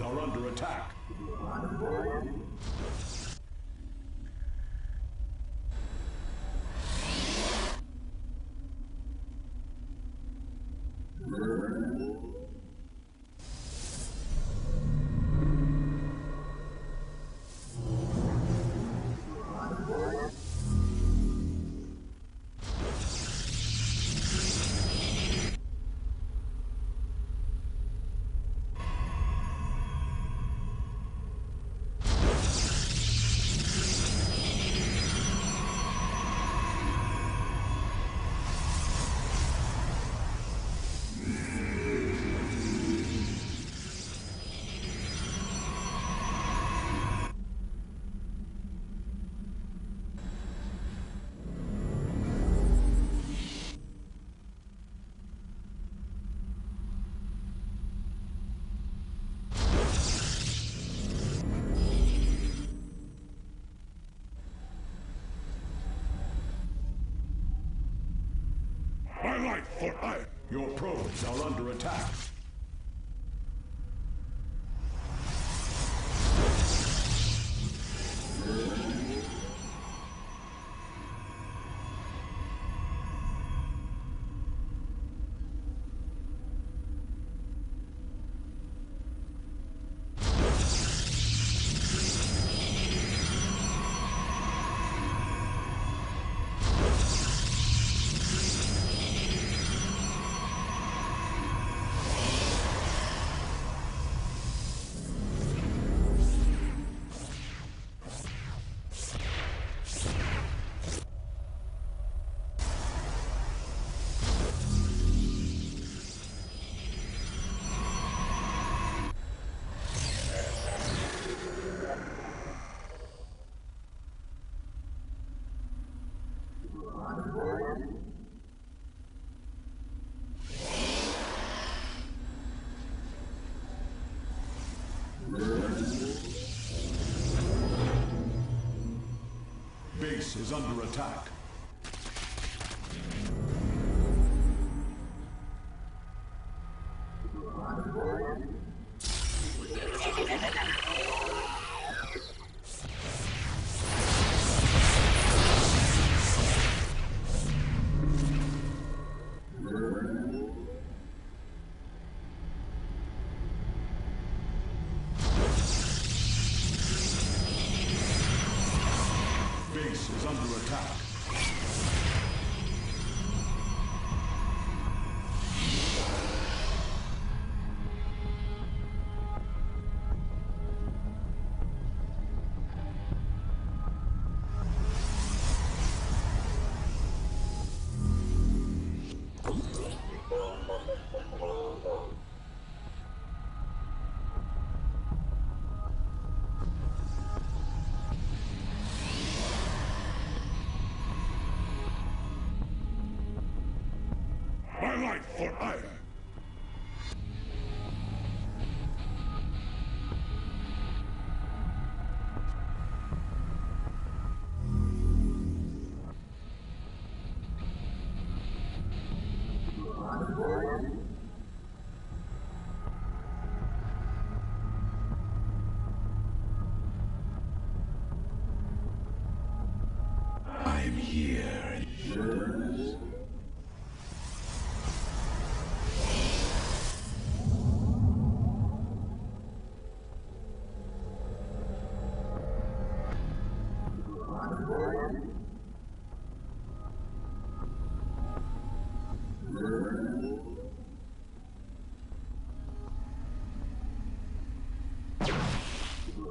are under attack. Life for Aiur. Your probes are under attack. Under attack. Under attack. Life for Aiur.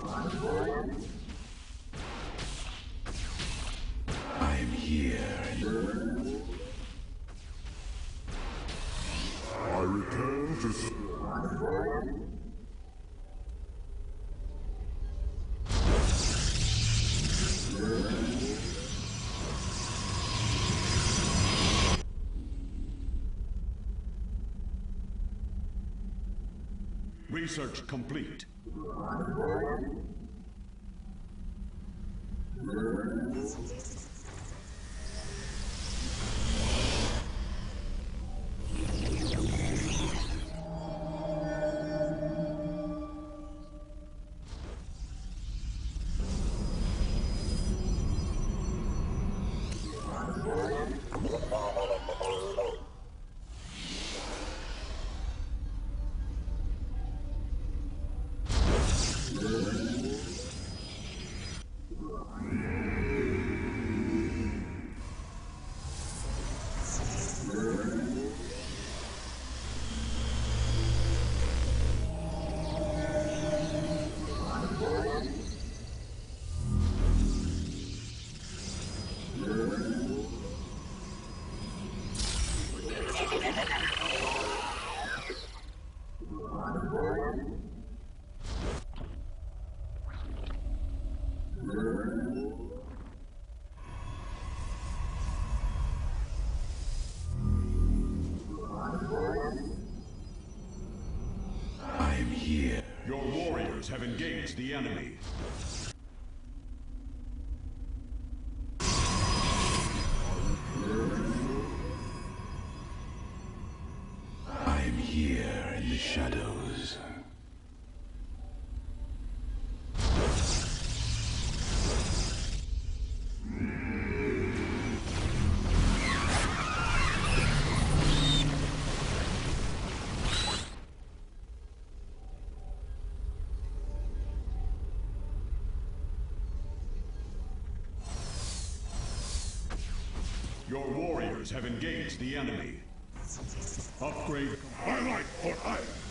Thank you. Research complete. Engaged the enemy. The enemy. Upgrade. My life for Aiur.